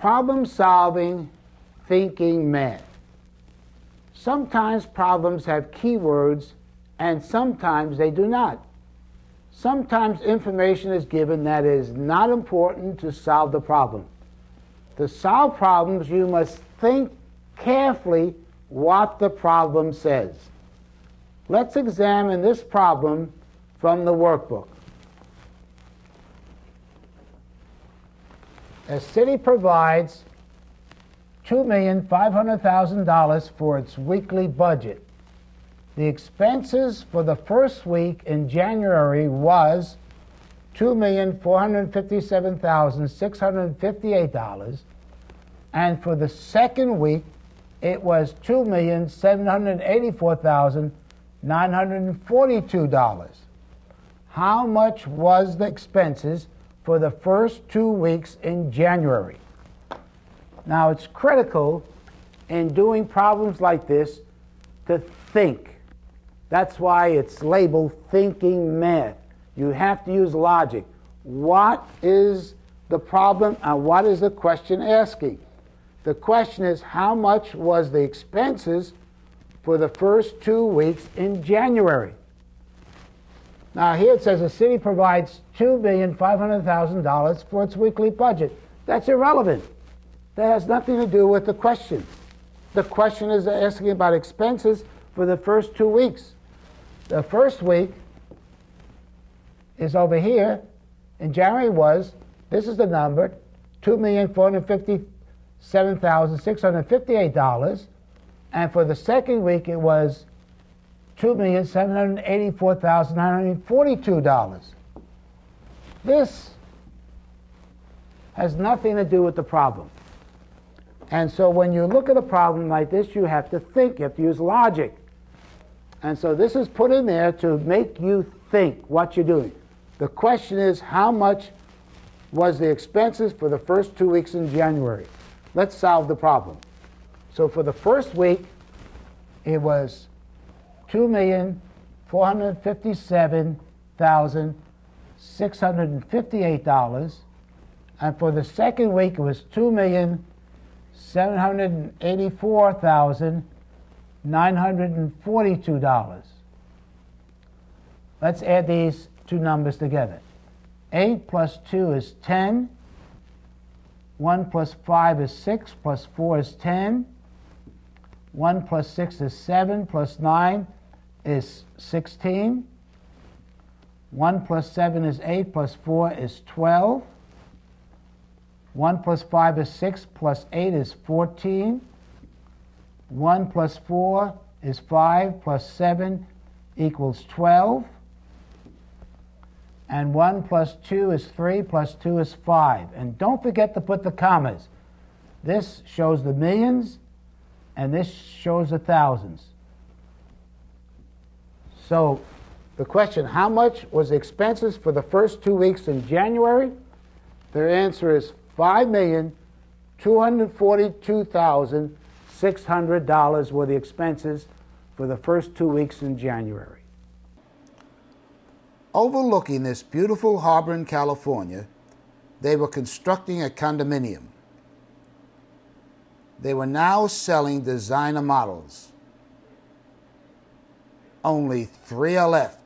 problem solving, thinking math. Sometimes problems have keywords and sometimes they do not. Sometimes information is given that is not important to solve the problem. To solve problems, you must think carefully what the problem says. Let's examine this problem from the workbook. A city provides $2,500,000 for its weekly budget. The expenses for the first week in January was $2,457,658 and for the second week it was $2,784,942. How much was the expenses for the first two weeks in January? Now it's critical in doing problems like this to think. That's why it's labeled thinking math. You have to use logic. What is the problem and what is the question asking? The question is how much was the expenses for the first two weeks in January? Now here it says the city provides $2,500,000 for its weekly budget. That's irrelevant. That has nothing to do with the question. The question is asking about expenses for the first two weeks. The first week is over here. In January was, this is the number, $2,457,658. And for the second week, it was $2,784,942. This has nothing to do with the problem. And so when you look at a problem like this, you have to think, you have to use logic. And so this is put in there to make you think what you're doing. The question is how much was the expenses for the first two weeks in January? Let's solve the problem. So for the first week, it was $2,457,658. And for the second week, it was $2,784,000. $942. Let's add these two numbers together. 8 plus 2 is 10. 1 plus 5 is 6, plus 4 is 10. 1 plus 6 is 7, plus 9 is 16. 1 plus 7 is 8, plus 4 is 12. 1 plus 5 is 6, plus 8 is 14. 1 plus 4 is 5, plus 7 equals 12. And 1 plus 2 is 3, plus 2 is 5. And don't forget to put the commas. This shows the millions, and this shows the thousands. So the question, how much was the expenses for the first two weeks in January? Their answer is $5,242,000 $600 were the expenses for the first two weeks in January. Overlooking this beautiful harbor in California, they were constructing a condominium. They were now selling designer models. Only three are left.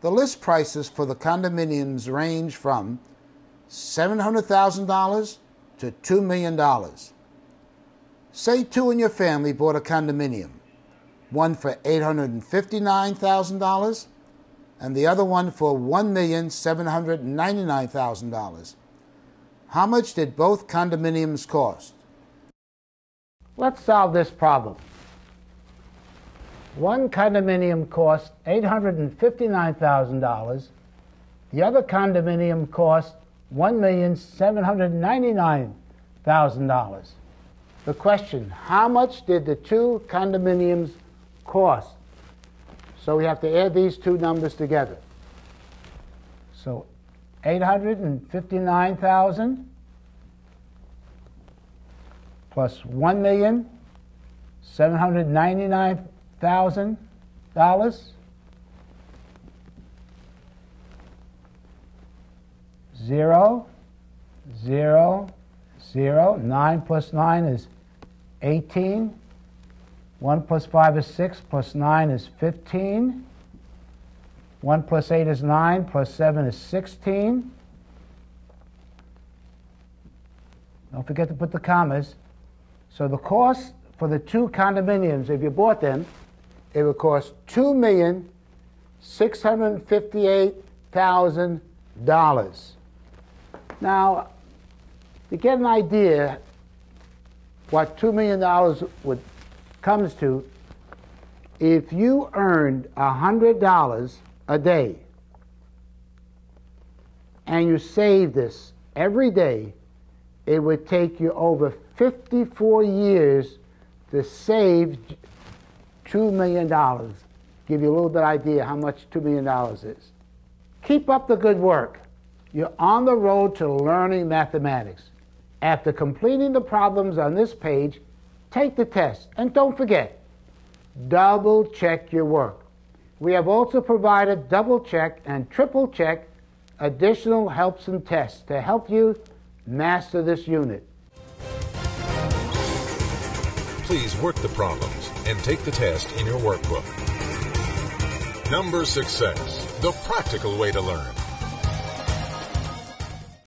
The list prices for the condominiums range from $700,000 to $2 million. Say two in your family bought a condominium, one for $859,000 and the other one for $1,799,000. How much did both condominiums cost? Let's solve this problem. One condominium cost $859,000. The other condominium cost $1,799,000. The question, how much did the two condominiums cost? So we have to add these two numbers together. So 859,000 plus 1,799,000 dollars zero zero zero 9 plus 9 is 18. 1 plus 5 is 6, plus 9 is 15. 1 plus 8 is 9, plus 7 is 16. Don't forget to put the commas. So the cost for the two condominiums, if you bought them, it would cost two million six hundred fifty-eight thousand dollars. Now, to get an idea what two million dollars would comes to, if you earned hundred dollars a day and you save this every day, it would take you over 54 years to save $2 million. Give you a little bit idea how much $2 million is. Keep up the good work. You're on the road to learning mathematics. After completing the problems on this page, take the test. And don't forget, double check your work. We have also provided double check and triple check additional helps and tests to help you master this unit. Please work the problems and take the test in your workbook. Number success, the practical way to learn.